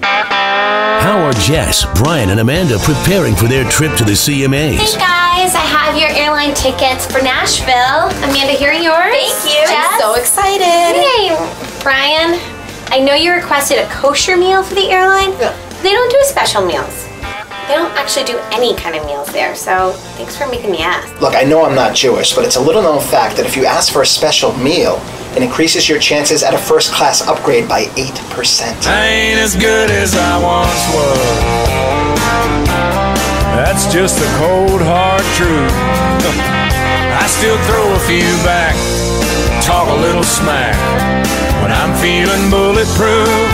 How are Jess, Brian, and Amanda preparing for their trip to the CMAs? Hey guys, I have your airline tickets for Nashville. Amanda, here are yours. Thank you. Jess? I'm so excited. Hey, Brian. I know you requested a kosher meal for the airline. Yeah. They don't do special meals. They don't actually do any kind of meals there, so thanks for making me ask. Look, I know I'm not Jewish, but it's a little known fact that if you ask for a special meal, it increases your chances at a first class upgrade by 8%. I ain't as good as I once was. That's just the cold hard truth. I still throw a few back, talk a little smack when I'm feeling bulletproof.